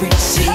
We see.